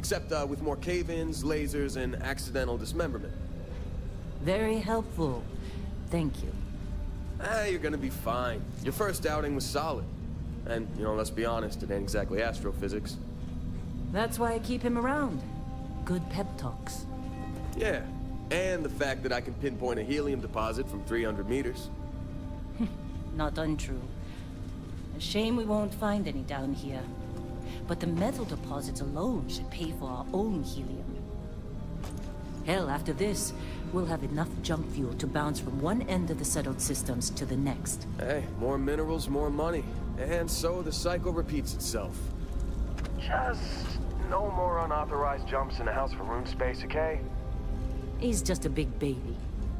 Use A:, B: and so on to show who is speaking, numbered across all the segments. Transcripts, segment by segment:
A: Except, uh, with more cave-ins, lasers, and accidental dismemberment.
B: Very helpful. Thank you.
A: Ah, you're gonna be fine. Your first outing was solid. And, you know, let's be honest, it ain't exactly astrophysics.
B: That's why I keep him around. Good pep talks.
A: Yeah, and the fact that I can pinpoint a helium deposit from 300 meters.
B: Not untrue. A shame we won't find any down here. But the metal deposits alone should pay for our own helium. Hell, after this, we'll have enough junk fuel to bounce from one end of the settled systems to the next.
A: Hey, more minerals, more money. And so the cycle repeats itself.
C: Just no more unauthorized jumps in the house for room space, okay?
B: He's just a big baby.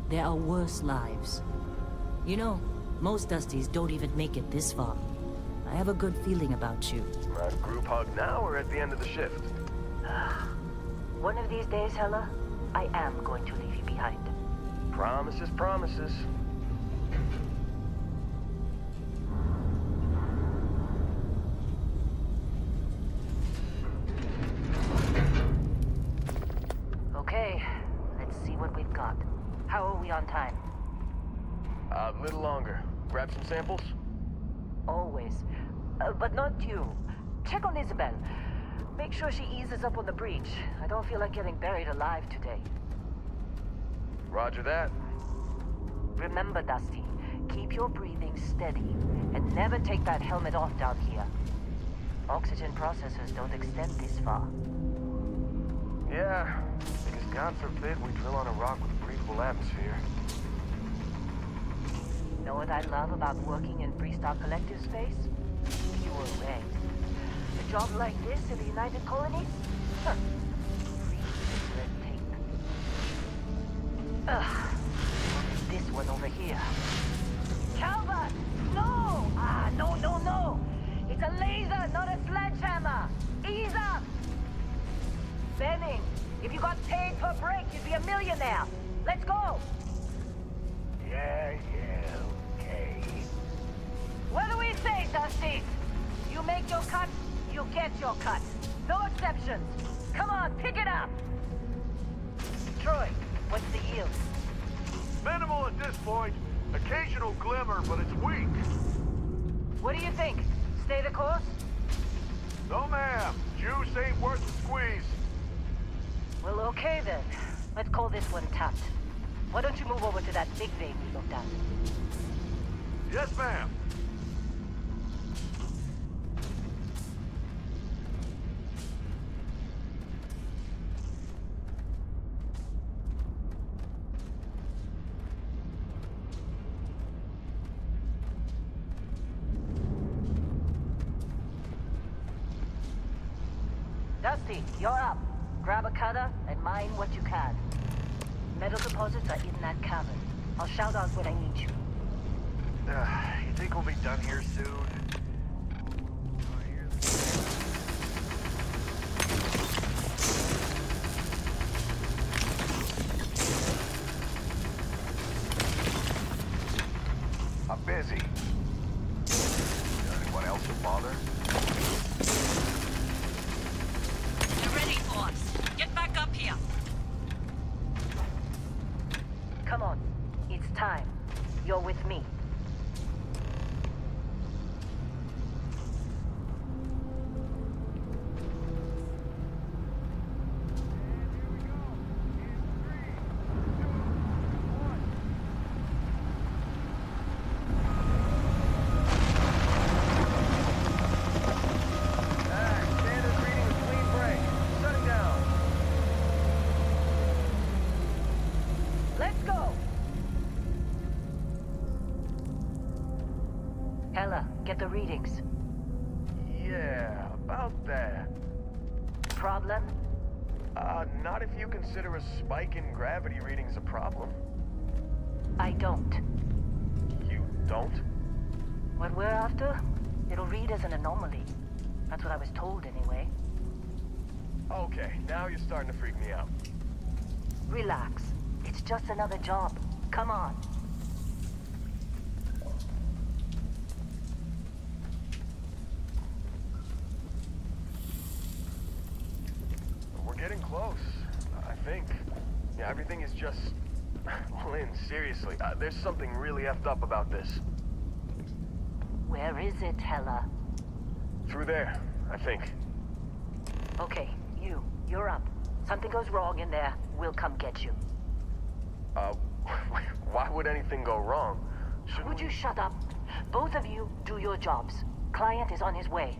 B: There are worse lives. You know, most Dusties don't even make it this far. I have a good feeling about you.
C: A group hug now or at the end of the shift?
B: One of these days, Heller, I am going to leave you behind.
C: Promises, promises.
B: Isabel. Make sure she eases up on the breach. I don't feel like getting buried alive today.
C: Roger that.
B: Remember, Dusty, keep your breathing steady and never take that helmet off down here. Oxygen processors don't extend this far.
C: Yeah, because God forbid we drill on a rock with a breathable atmosphere.
B: Know what I love about working in Freestar Collective space? Pure regs. Job like this in the United Colonies? Huh. Red tape. Ugh. This one over here. Calvert! No! Ah, no, no, no! It's a laser, not a sledgehammer! Ease up! Benning, if you got paid per break, you'd be a millionaire. Let's go!
C: Yeah, yeah, okay.
B: What do we say, Dusty? You make your cut, you get your cut. No exceptions. Come on, pick it up. Troy, what's the yield?
D: Minimal at this point. Occasional glimmer, but it's weak.
B: What do you think? Stay the course?
D: No, ma'am. Juice ain't worth the squeeze.
B: Well, okay then. Let's call this one tapped. Why don't you move over to that big vein we looked at?
D: Yes, ma'am.
B: You're up. Grab a cutter and mine what you can. Metal deposits are in that cavern. I'll shout out when I need you.
C: Uh, you think we'll be done here soon?
B: Ella, get the readings.
C: Yeah, about that.
B: Problem?
C: Uh, not if you consider a spike in gravity readings a problem.
B: I don't.
C: You don't?
B: What we're after, it'll read as an anomaly. That's what I was told anyway.
C: Okay, now you're starting to freak me out.
B: Relax. It's just another job. Come on.
C: We're getting close, I think. Yeah, everything is just... Lin, seriously, uh, there's something really effed up about this.
B: Where is it, Heller?
C: Through there, I think.
B: Okay, you. You're up. Something goes wrong in there, we'll come get you.
C: Uh, why would anything go wrong? Shouldn't
B: Would
C: we-
B: you shut up? Both of you do your jobs. Client is on his way.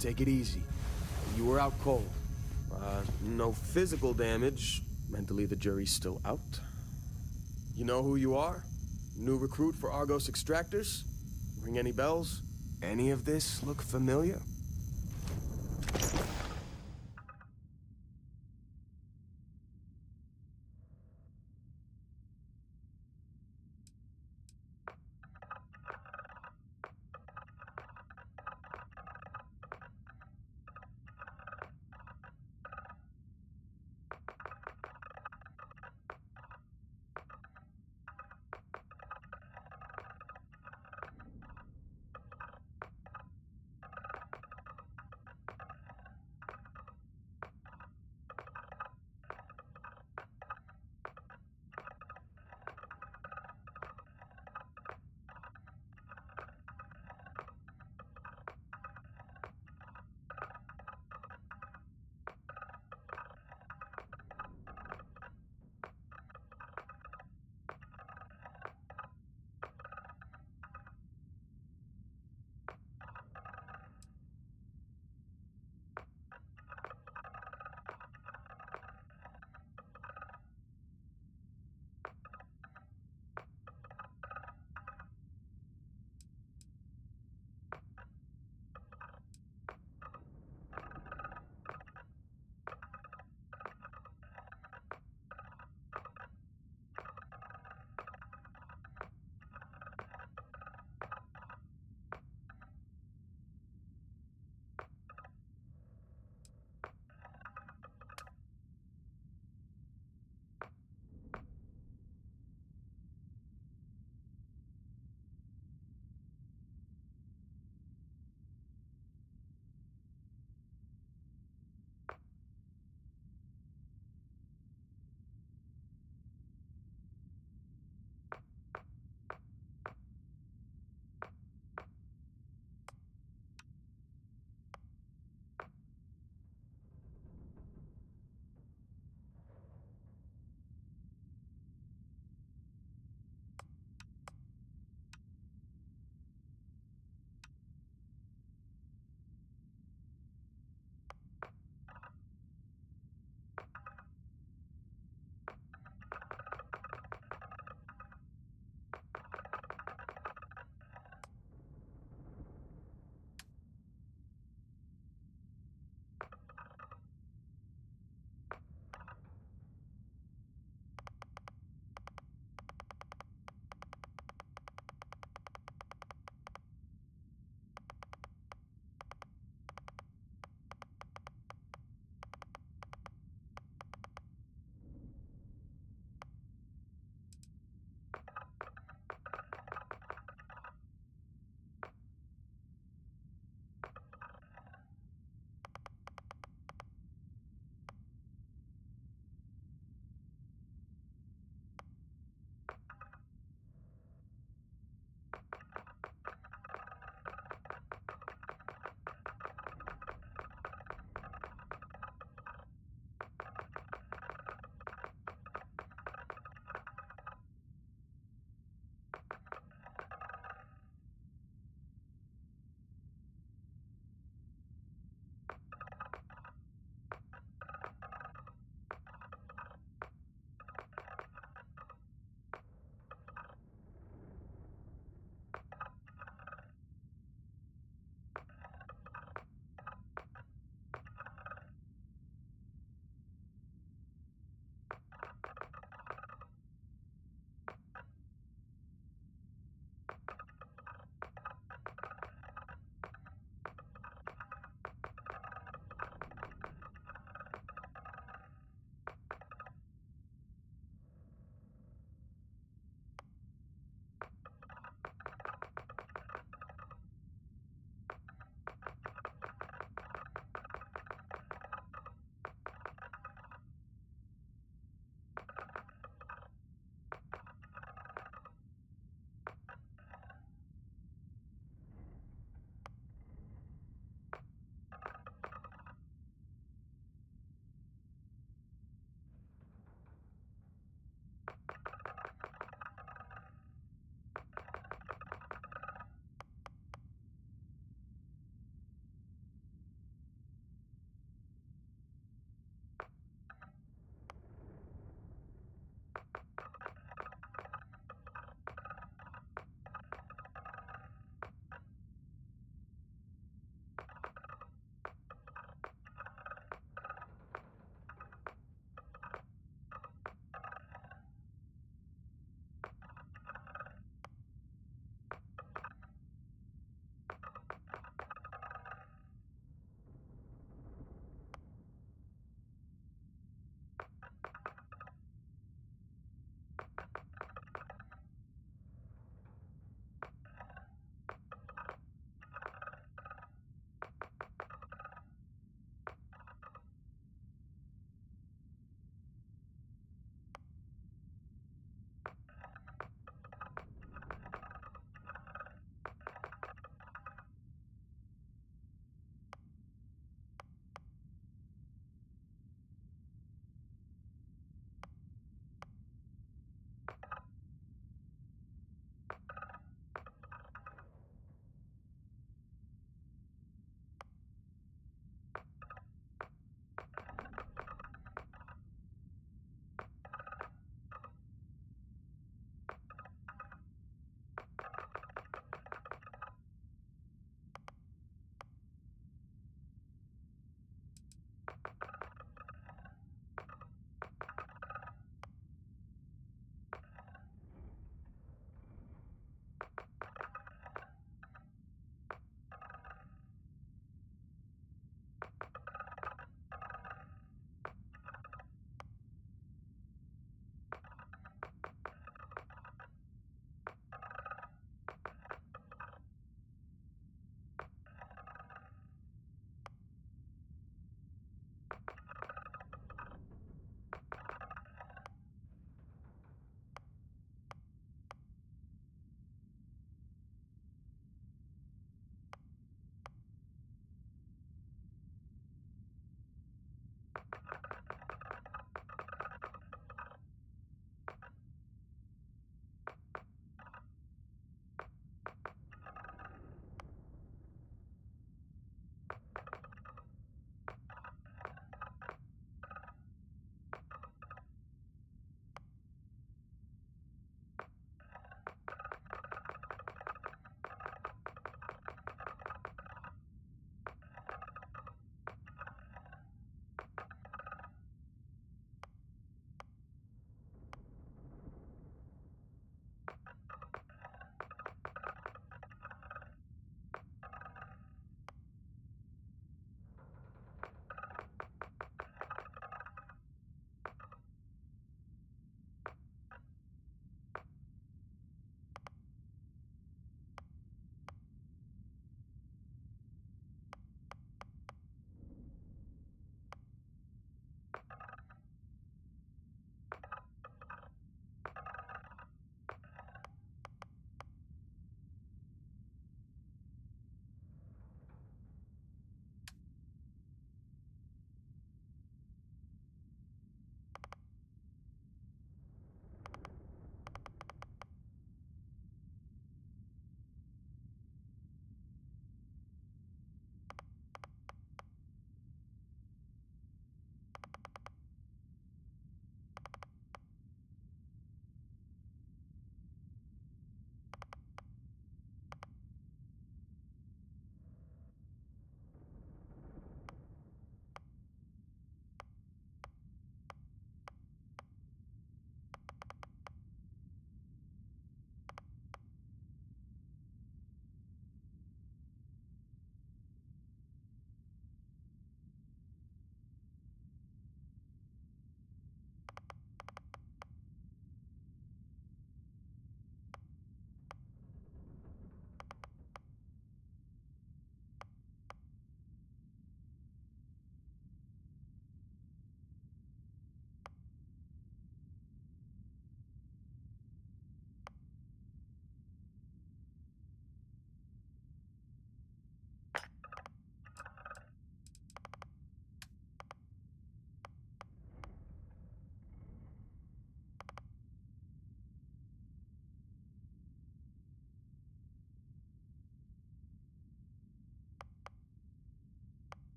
A: Take it easy. You were out cold. Uh, no physical damage. Mentally, the jury's still out. You know who you are? New recruit for Argos Extractors? Ring any bells? Any of this look familiar?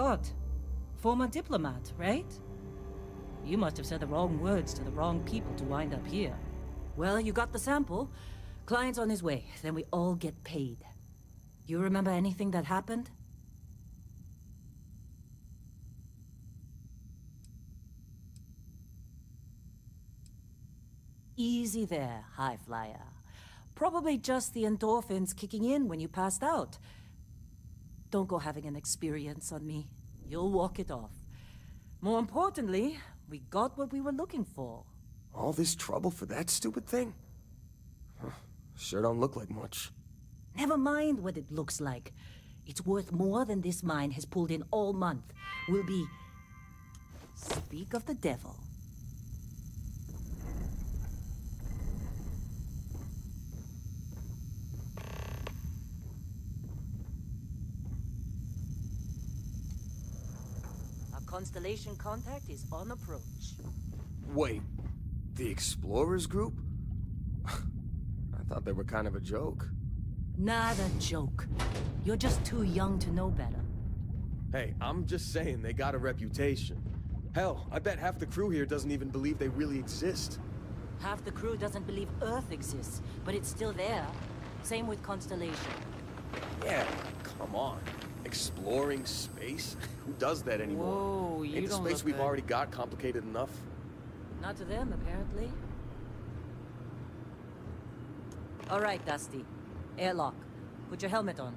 B: Forgot. Former diplomat, right? You must have said the wrong words to the wrong people to wind up here. Well, you got the sample. Client's on his way, then we all get paid. You remember anything that happened? Easy there, High Flyer. Probably just the endorphins kicking in when you passed out. Don't go having an experience on me. You'll walk it off. More importantly, we got what we were looking for.
A: All this trouble for that stupid thing? Huh, Sure don't look like much.
B: Never mind what it looks like. It's worth more than this mine has pulled in all month. We'll be... Speak of the devil. Our constellation contact is on approach.
A: Wait, the Explorers group? I thought they were kind of a joke.
B: Not a joke. You're just too young to know better.
A: Hey, I'm just saying they got a reputation. Hell, I bet half the crew here doesn't even believe they really exist.
B: Half the crew doesn't believe Earth exists, but it's still there. Same with Constellation.
A: Yeah, come on. Exploring space? Who does that anymore?
B: Whoa, you
A: Ain't the space we've
B: good.
A: already got complicated enough?
B: Not to them, apparently. All right, Dusty. Airlock. Put your helmet on.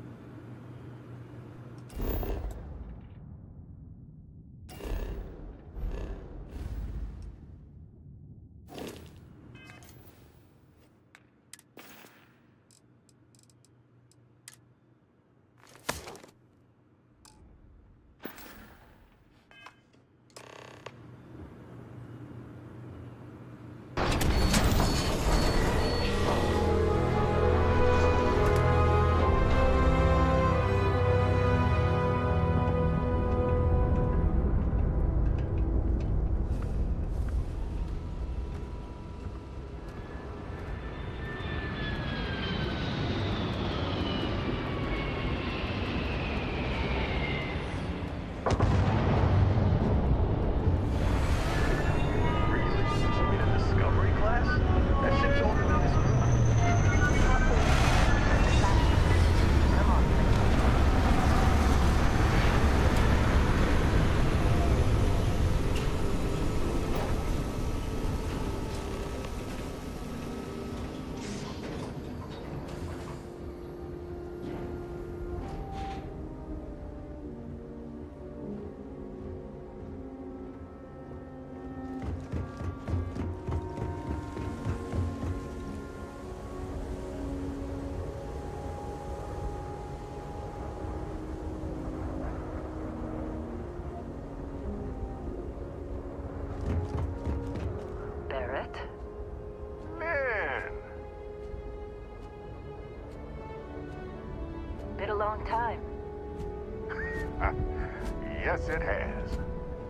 D: Yes it has.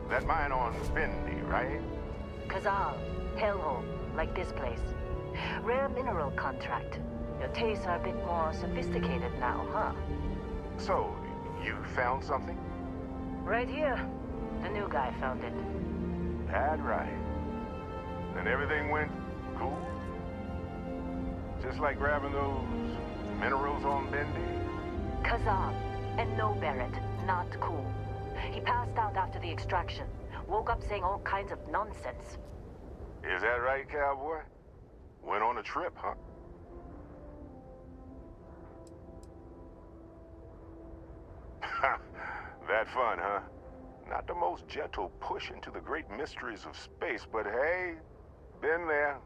D: That mine on Bendy, right?
B: Kazal, hellhole, like this place. Rare mineral contract. Your tastes are a bit more sophisticated now, huh?
D: So, you found something?
B: Right here. The new guy found it.
D: That right. And everything went cool? Just like grabbing those minerals on Bendy?
B: Kazan, and no Barrett, not cool. He passed out after the extraction. Woke up saying all kinds of nonsense.
D: Is that right, cowboy? Went on a trip, huh? that fun, huh? Not the most gentle push into the great mysteries of space, but hey, been there.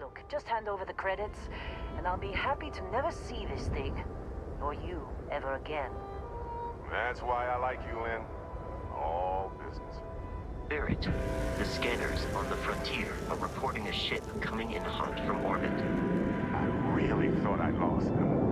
B: Look, just hand over the credits, and I'll be happy to never see this thing, or you, ever again.
D: That's why I like you, Lin. All business.
E: Barrett, the scanners on the frontier are reporting a ship coming in hot from orbit.
D: I really thought I lost them.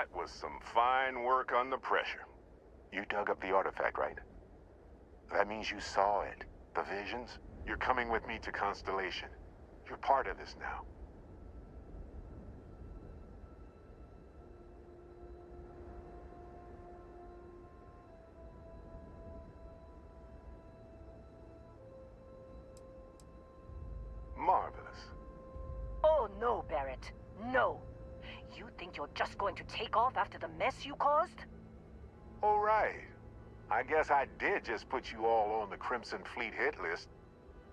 D: That was some fine work under pressure. You dug up the artifact, right? That means you saw it. The visions? You're coming with me to Constellation. You're part of this now.
B: Take off after the mess you caused?
D: All right. I guess I did just put you all on the Crimson Fleet hit list.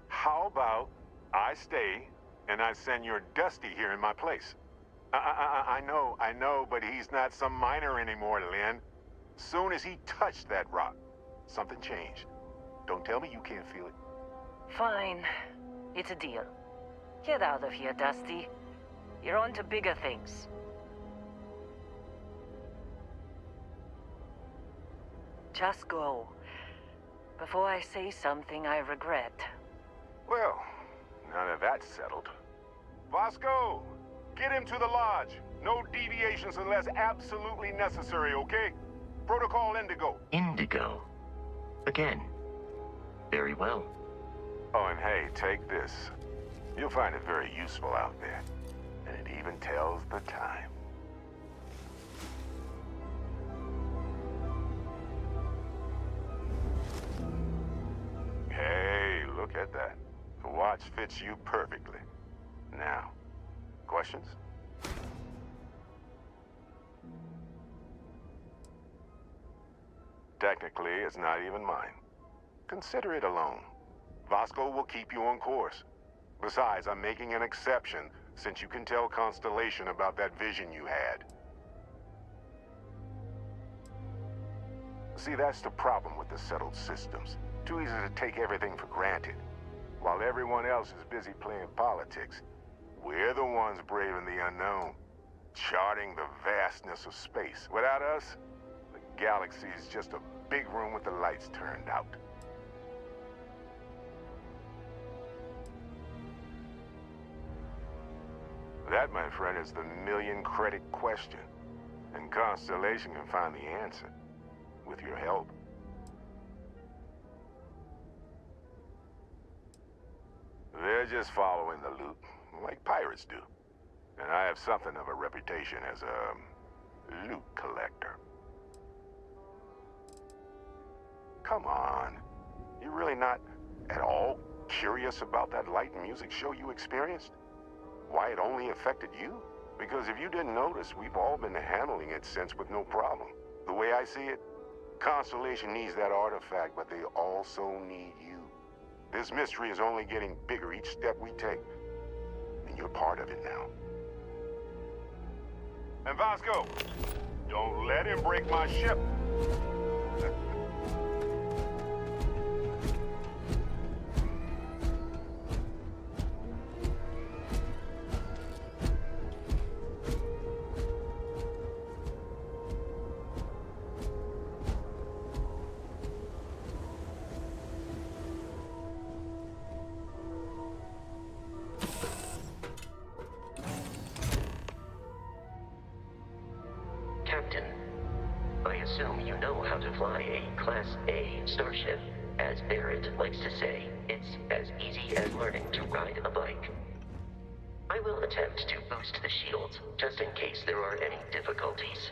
D: How about I stay and I send your Dusty here in my place? I, I, I, I know, I know, but he's not some miner anymore, Lin. Soon as he touched that rock, something changed. Don't tell me you can't feel it.
B: Fine. It's a deal. Get out of here, Dusty. You're on to bigger things. Just go. Before I say something I regret.
D: Well, now that that's settled. Vasco, get him to the lodge. No deviations unless absolutely necessary, okay? Protocol Indigo.
E: Indigo. Again. Very well.
D: Oh, and hey, take this. You'll find it very useful out there. And it even tells the time. Hey, look at that. The watch fits you perfectly. Now, questions? Technically, it's not even mine. Consider it alone. Vasco will keep you on course. Besides, I'm making an exception since you can tell Constellation about that vision you had. See, that's the problem with the settled systems. Too easy to take everything for granted. While everyone else is busy playing politics, we're the ones braving the unknown, charting the vastness of space. Without us, the galaxy is just a big room with the lights turned out. That, my friend, is the million credit question. And Constellation can find the answer. With your help. They're just following the loot, like pirates do. And I have something of a reputation as a loot collector. Come on. You're really not at all curious about that light and music show you experienced? Why it only affected you? Because if you didn't notice, we've all been handling it since with no problem. The way I see it, Constellation needs that artifact, but they also need you. This mystery is only getting bigger each step we take. And you're part of it now. And Vasco, don't let him break my ship.
E: I assume you know how to fly a Class A starship. As Barrett likes to say, it's as easy as learning to ride a bike. I will attempt to boost the shields, just in case there are any difficulties.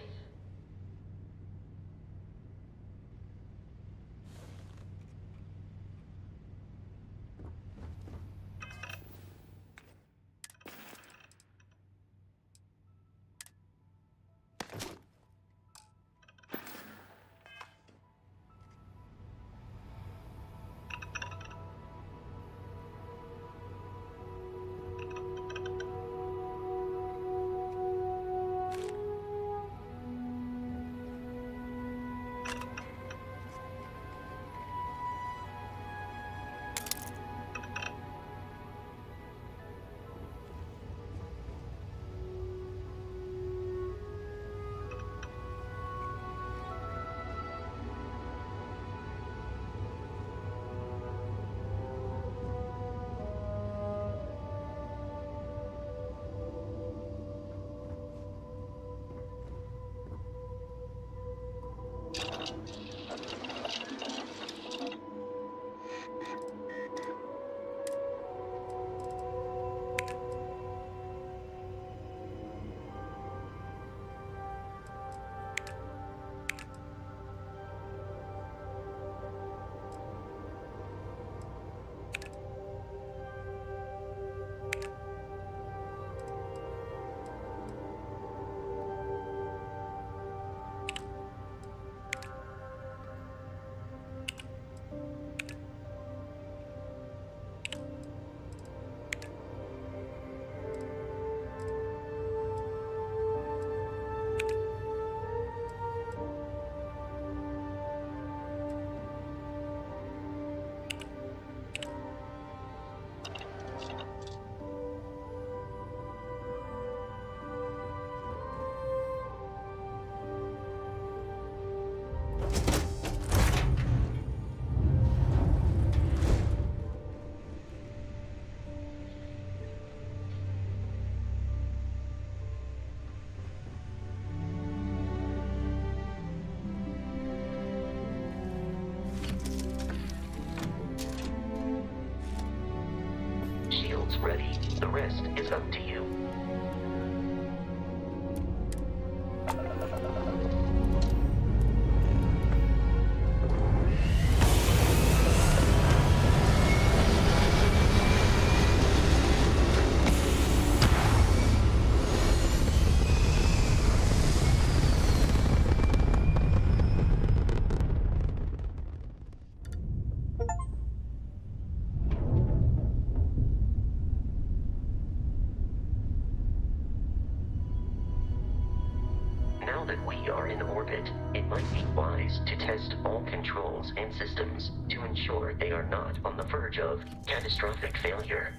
E: of catastrophic failure.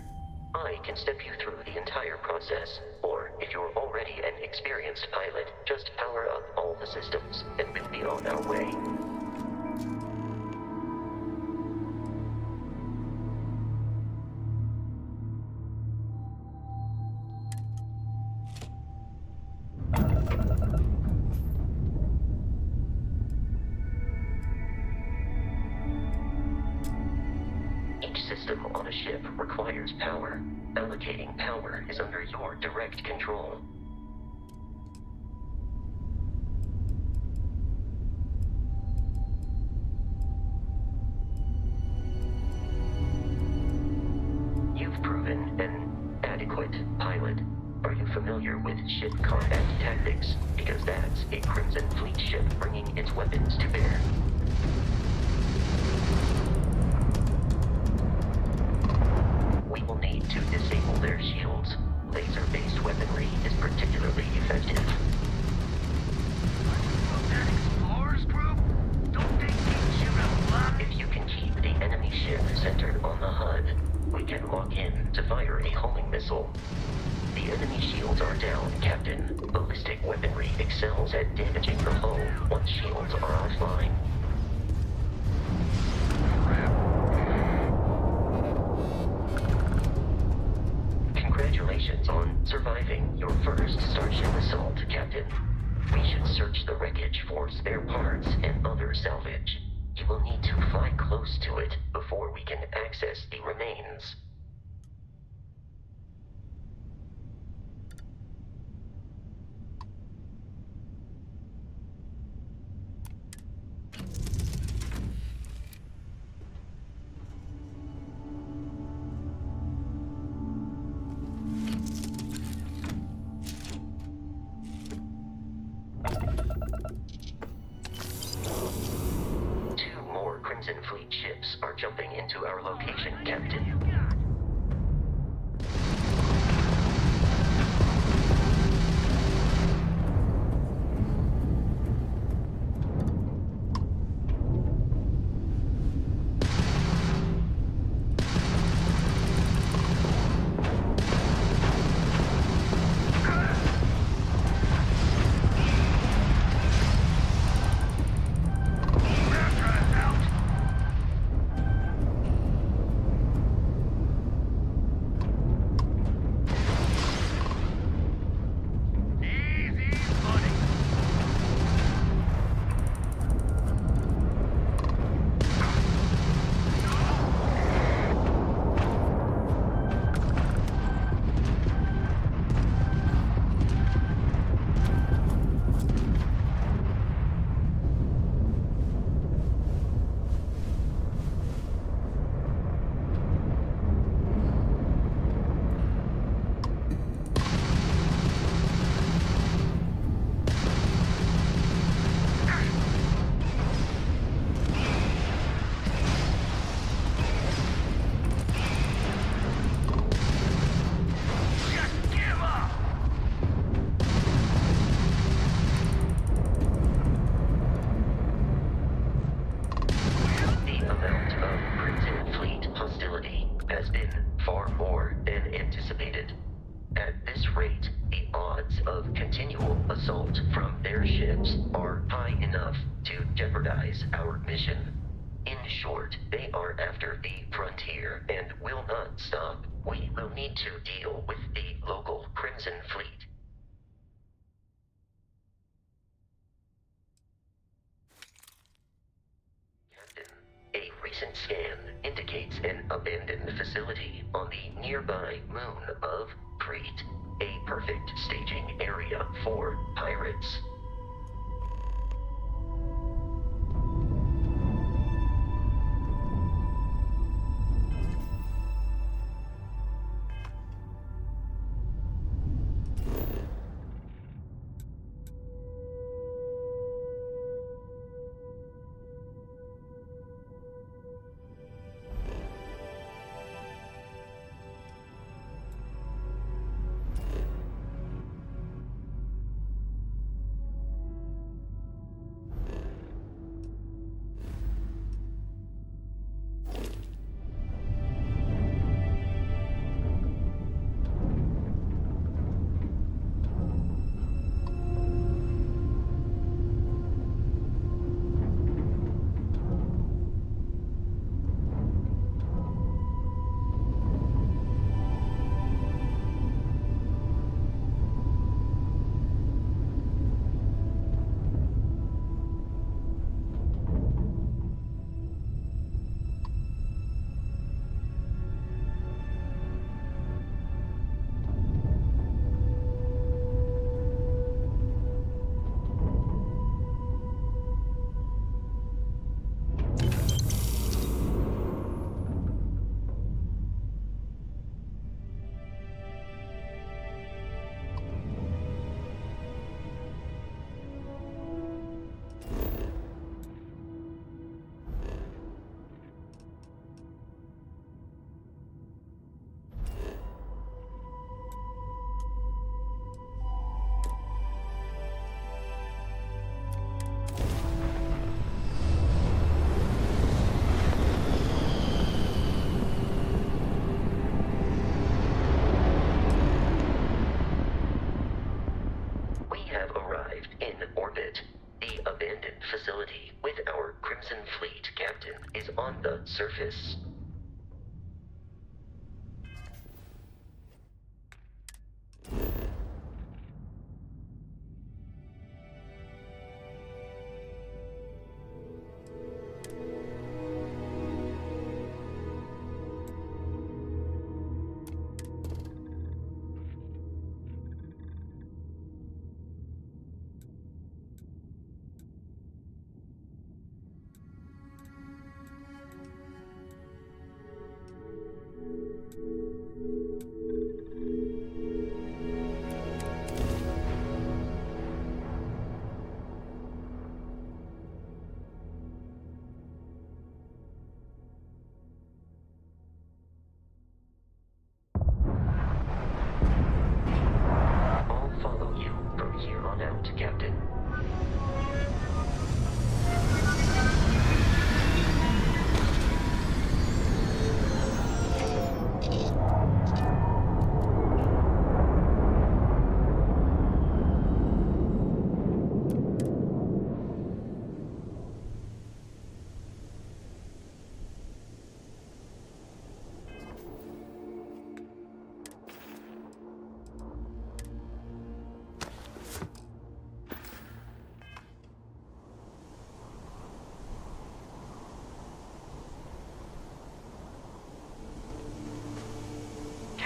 E: I can step you through the entire process, or if you're already an experienced pilot, just power up all the systems and we'll be on our way. direct control.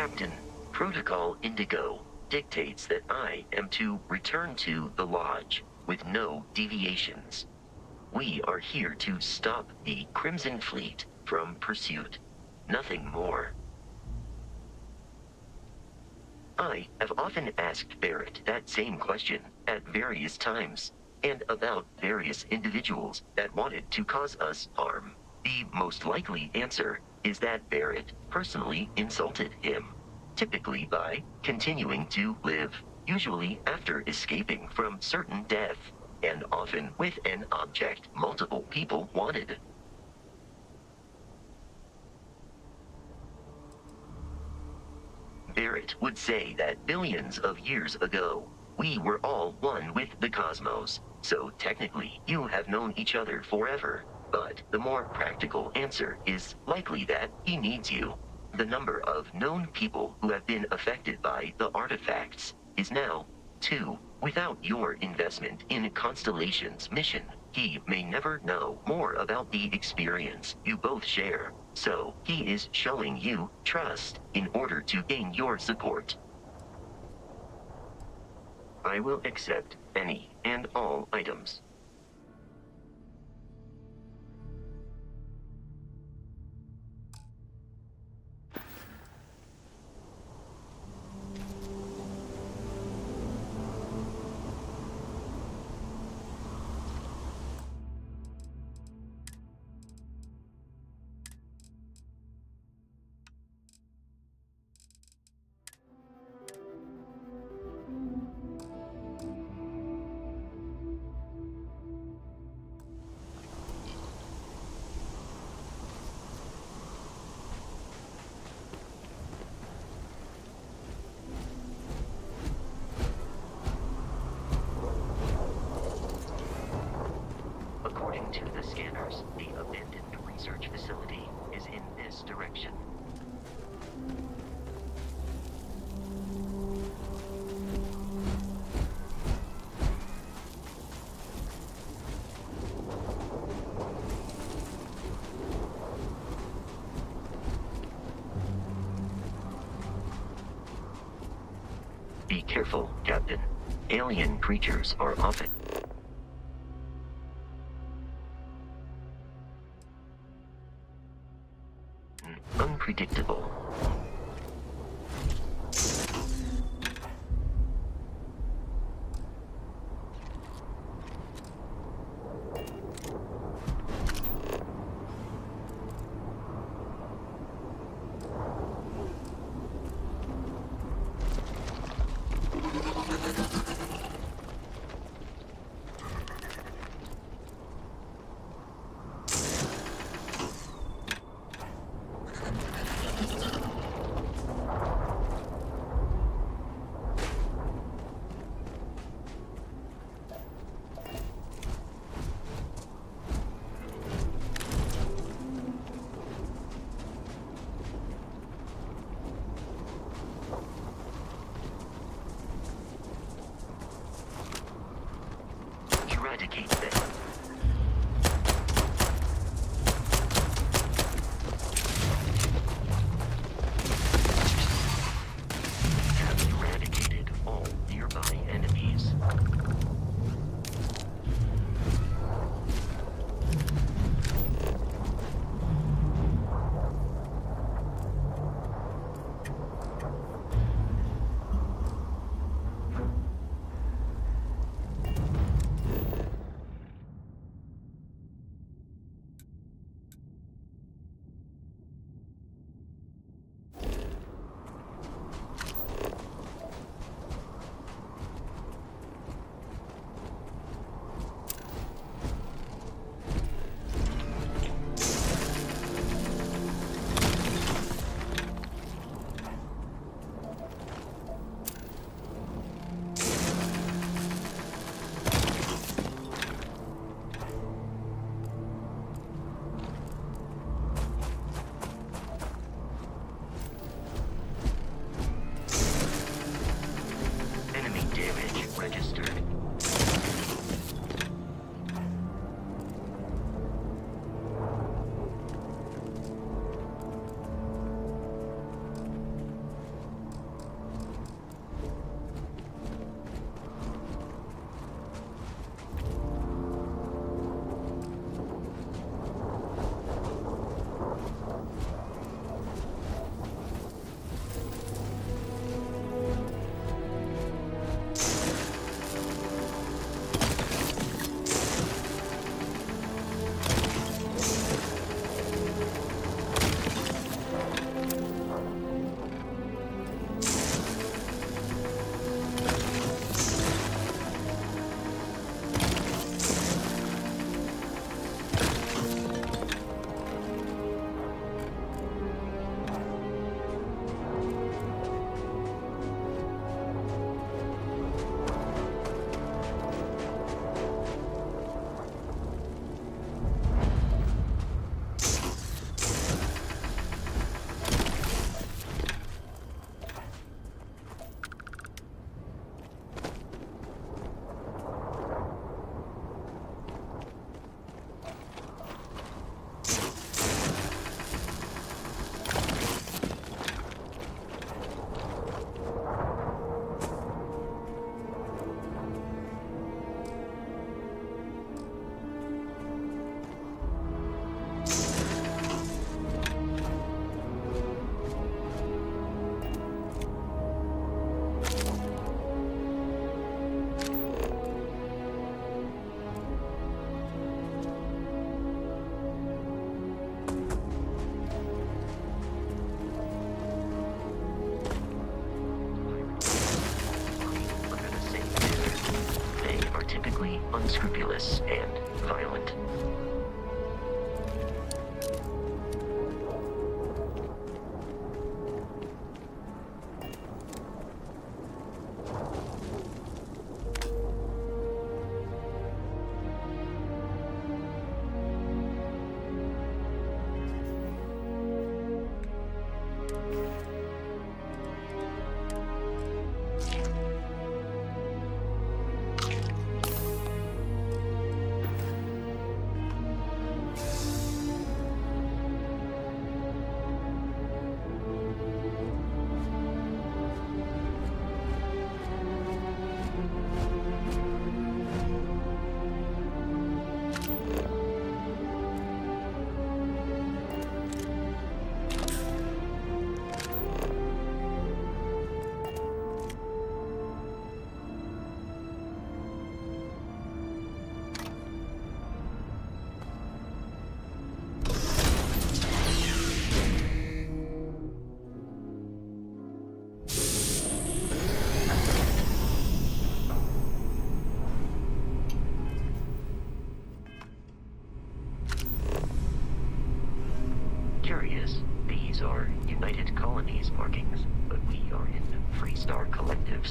E: Captain, Protocol Indigo dictates that I am to return to the Lodge with no deviations. We are here to stop the Crimson Fleet from pursuit. Nothing more. I have often asked Barrett that same question at various times, and about various individuals that wanted to cause us harm. The most likely answer is that Barrett personally insulted him, typically by continuing to live, usually after escaping from certain death, and often with an object multiple people wanted. Barrett would say that billions of years ago, we were all one with the cosmos, so technically you have known each other forever. But the more practical answer is likely that he needs you. The number of known people who have been affected by the artifacts is now two. Without your investment in Constellation's mission, he may never know more about the experience you both share. So he is showing you trust in order to gain your support. I will accept any and all items. Alien creatures are often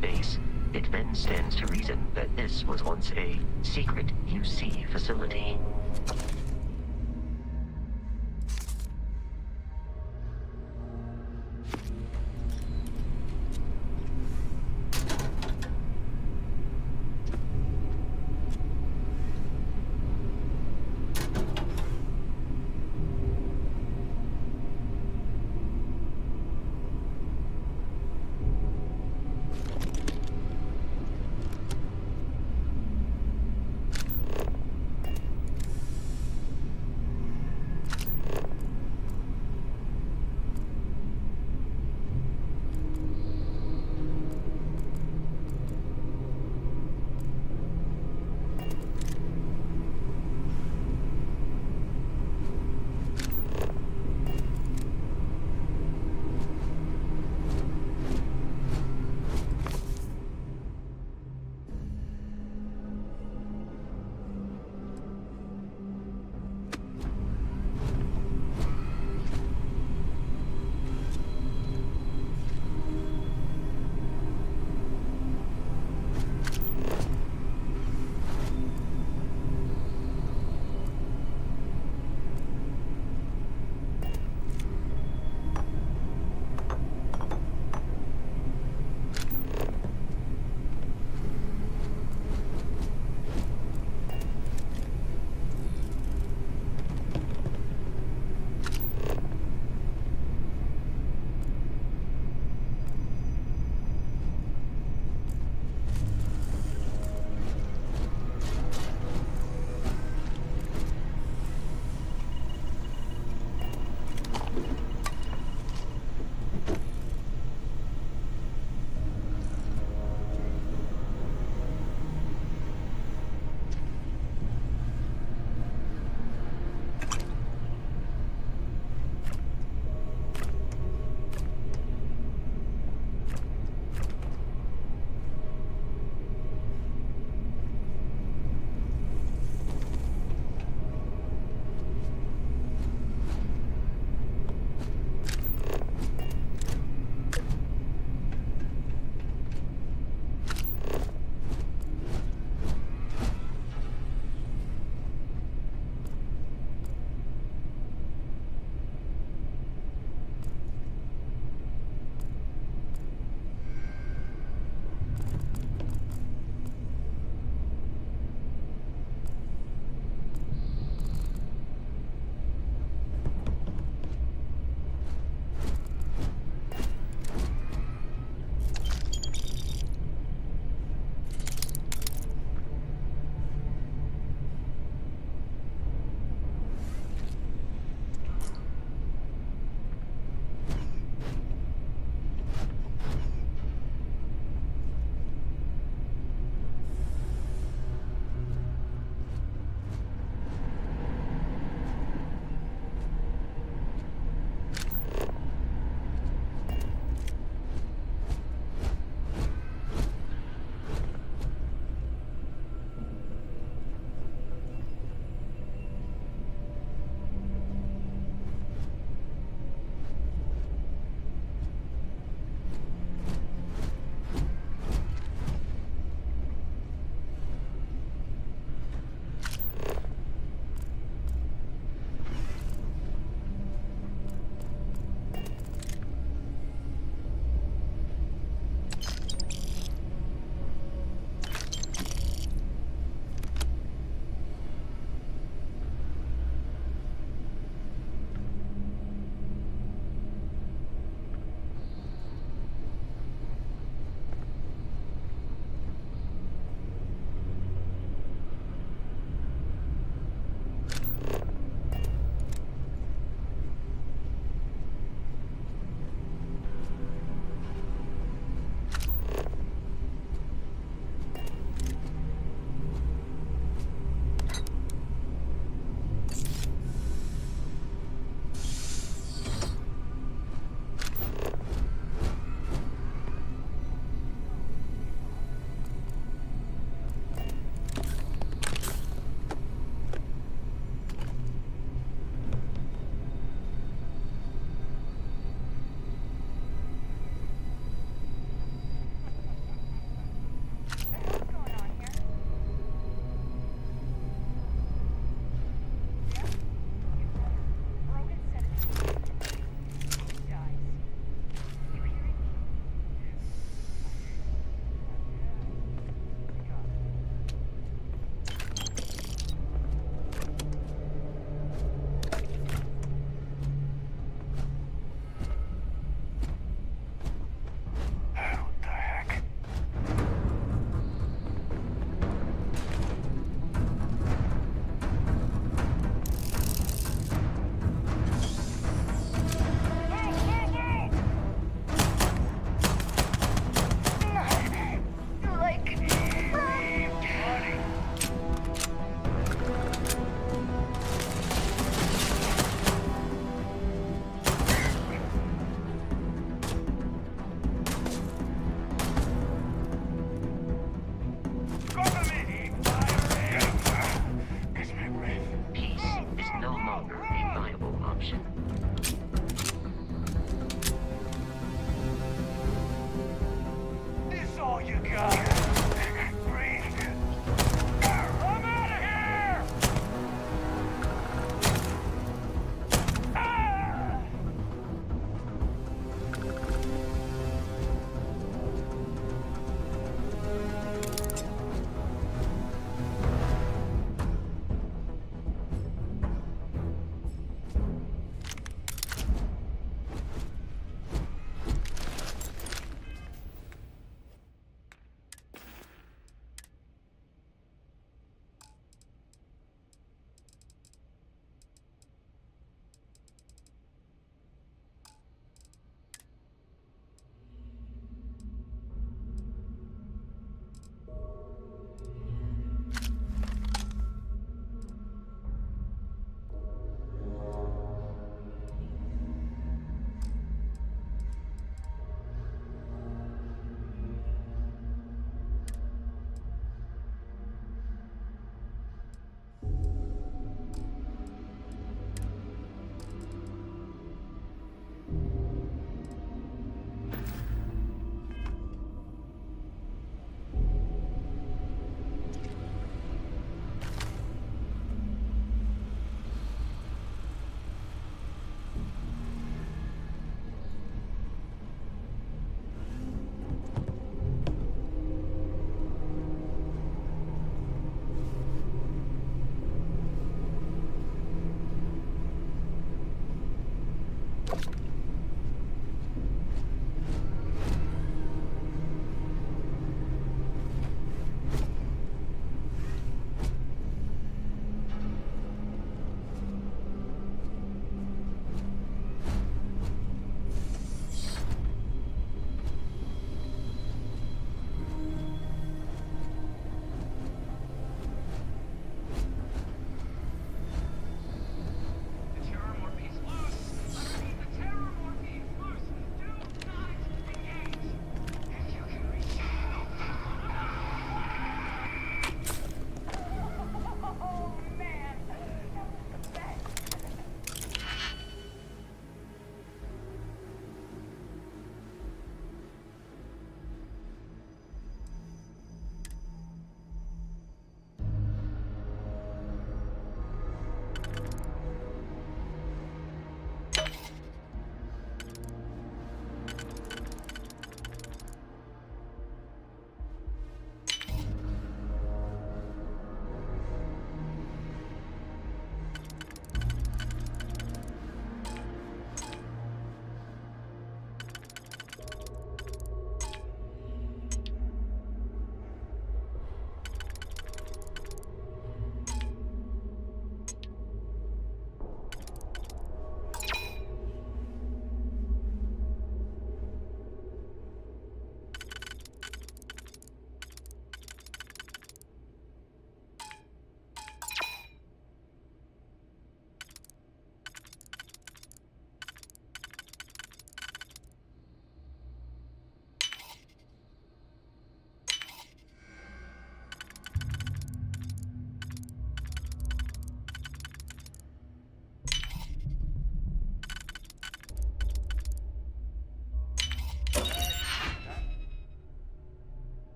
E: space. It then stands to reason that this was once a secret UC facility.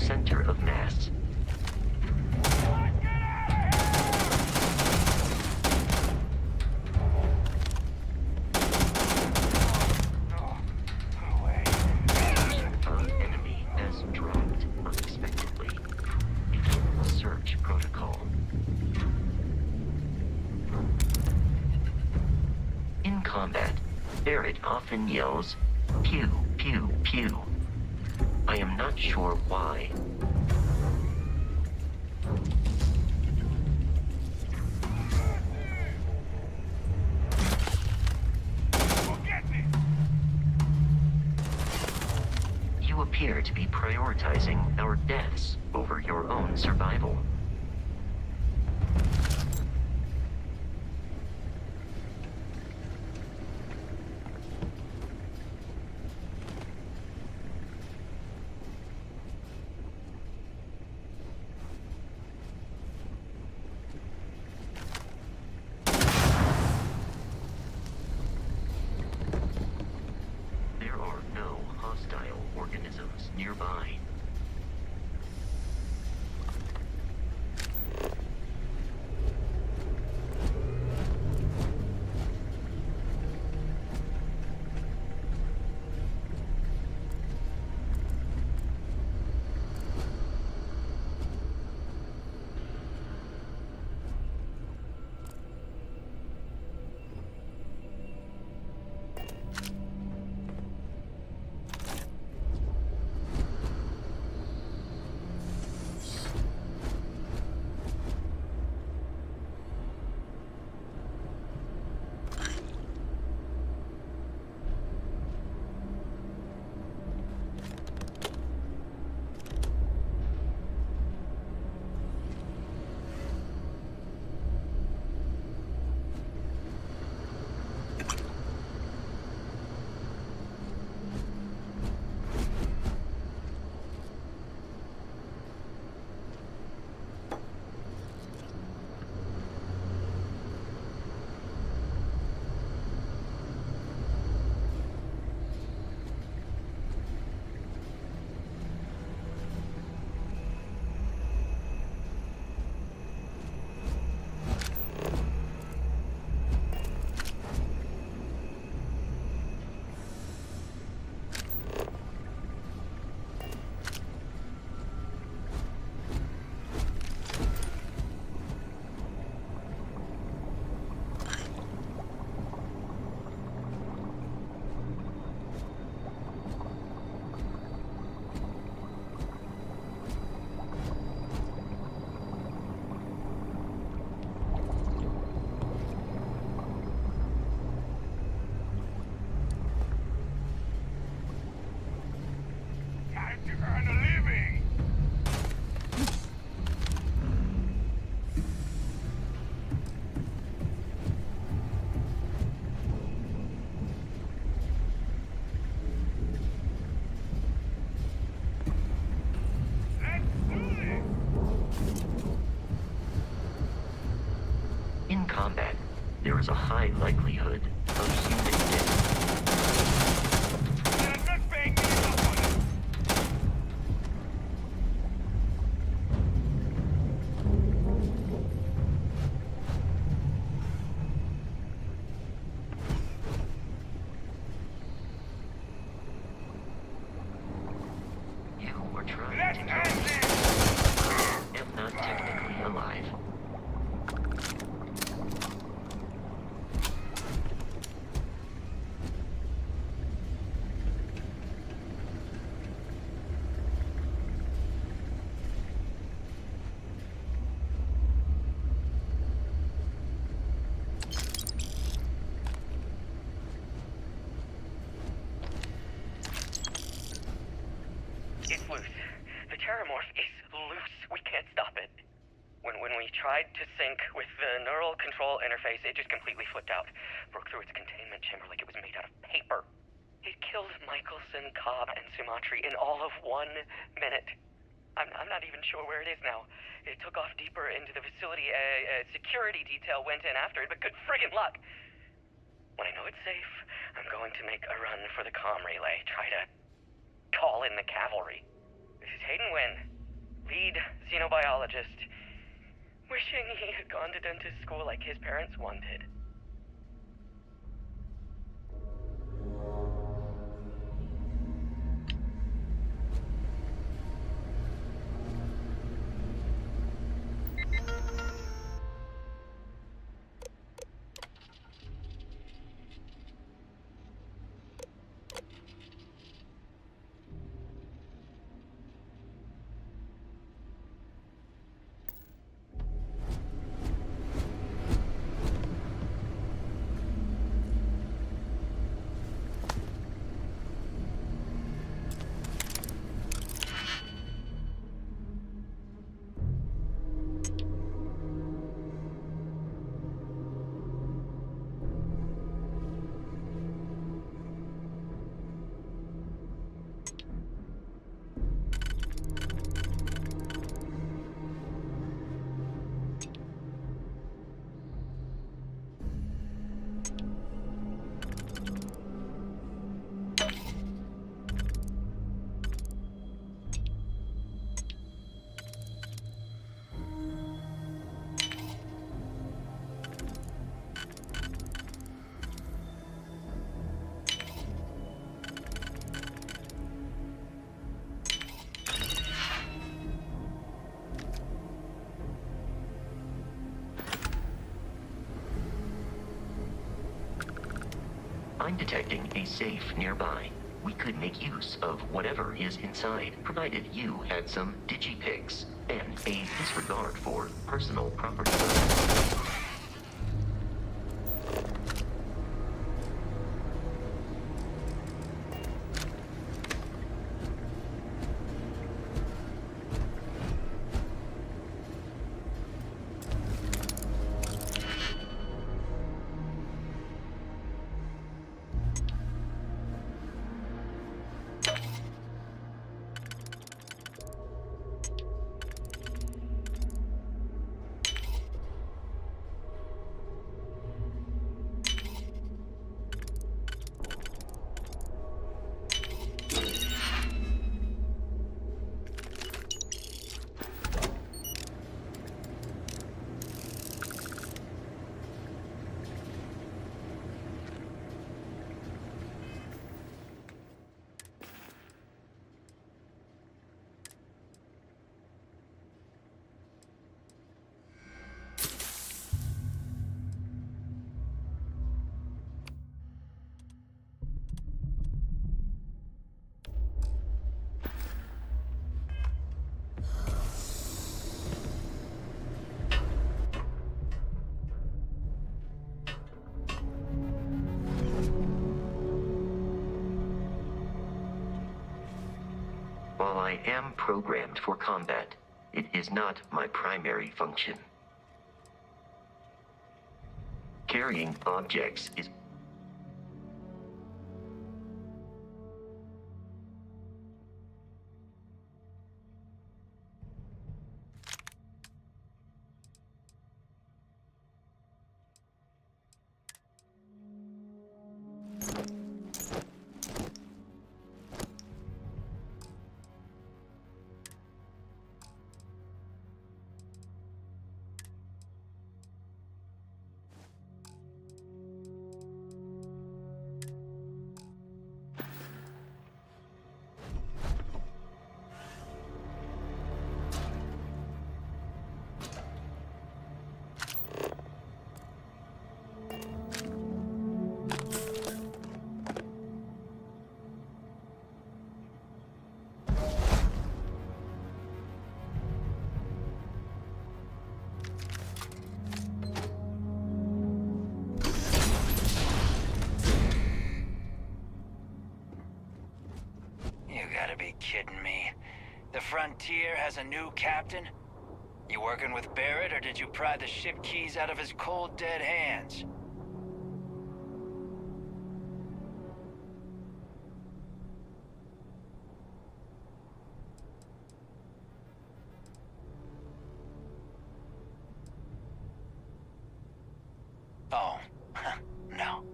E: Center of mass. often enemy there is a high likelihood of human death.
F: Get a good bang to yourself on it.
E: You were trying
F: Let's
E: to
F: end
E: kill me.
F: this!
E: am not technically alive.
G: It's loose. The Terrormorph is loose. We can't stop it. When when we tried to sync with the neural control interface, it just completely flipped out. Broke through its containment chamber like it was made out of paper. It killed Michelson, Cobb, and Sumatri in all of one minute. I'm, I'm not even sure where it is now. It took off deeper into the facility. A, a security detail went in after it, but good friggin' luck. When I know it's safe, I'm going to make a run for the comm relay. Try to call in the cavalry. This is Hayden Wynn, lead xenobiologist. Wishing he had gone to dentist school like his parents wanted.
E: I'm detecting a safe nearby. We could make use of whatever is inside, provided you had some digipicks and a disregard for personal property. While I am programmed for combat, it is not my primary function. Carrying objects is
H: a new captain? You working with Barrett, or did you pry the ship keys out of his cold, dead hands? Oh, no.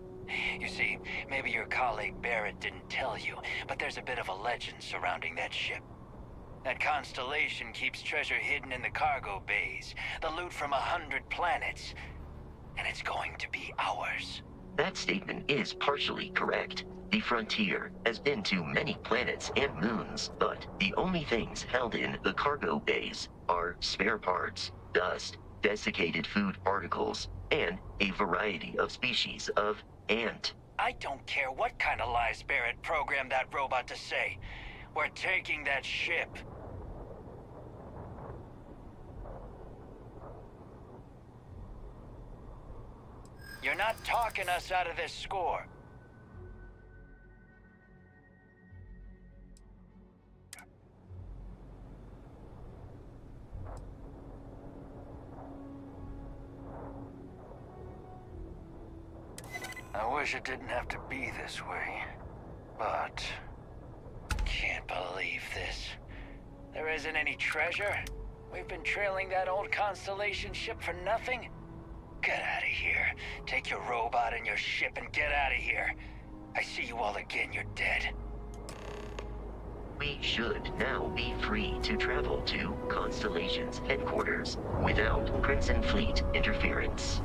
H: You see, maybe your colleague Barrett didn't tell you, but there's a bit of a legend surrounding that ship. That constellation keeps treasure hidden in the cargo bays, the loot from a hundred planets. And it's going to be ours.
E: That statement is partially correct. The Frontier has been to many planets and moons, but the only things held in the cargo bays are spare parts, dust, desiccated food particles, and a variety of species of ant.
H: I don't care what kind of lies Barrett programmed that robot to say. We're taking that ship. You're not talking us out of this score. I wish it didn't have to be this way, but... Can't believe this. There isn't any treasure? We've been trailing that old Constellation ship for nothing? Get out of here. Take your robot and your ship and get out of here. I see you all again, you're dead.
E: We should now be free to travel to Constellation's headquarters without Crimson Fleet interference.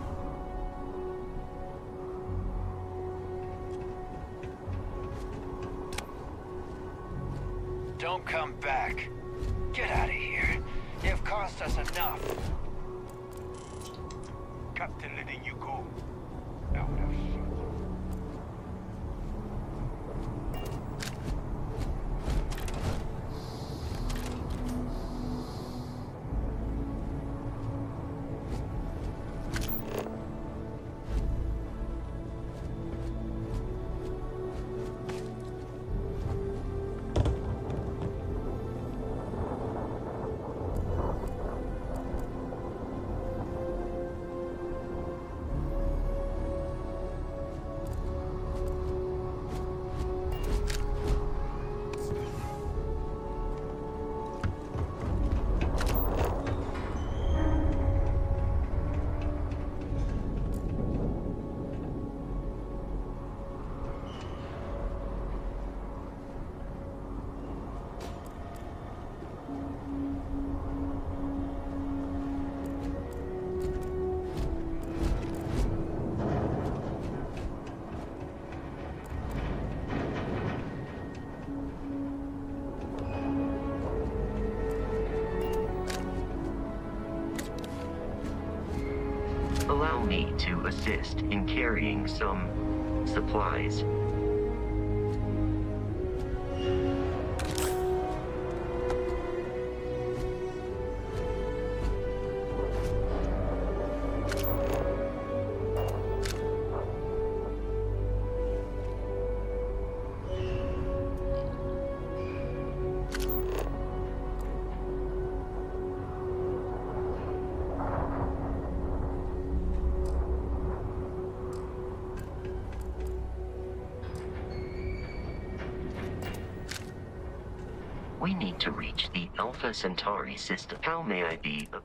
H: Don't come back. Get out of here. You've cost us enough.
F: Captain letting you go.
E: Allow me to assist in carrying some supplies. Centauri system. How may I be of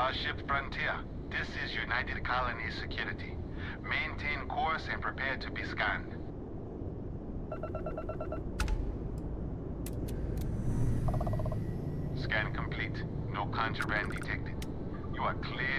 I: Starship Frontier, this is United Colonies Security. Maintain course and prepare to be scanned. Scan complete. No contraband detected. You are cleared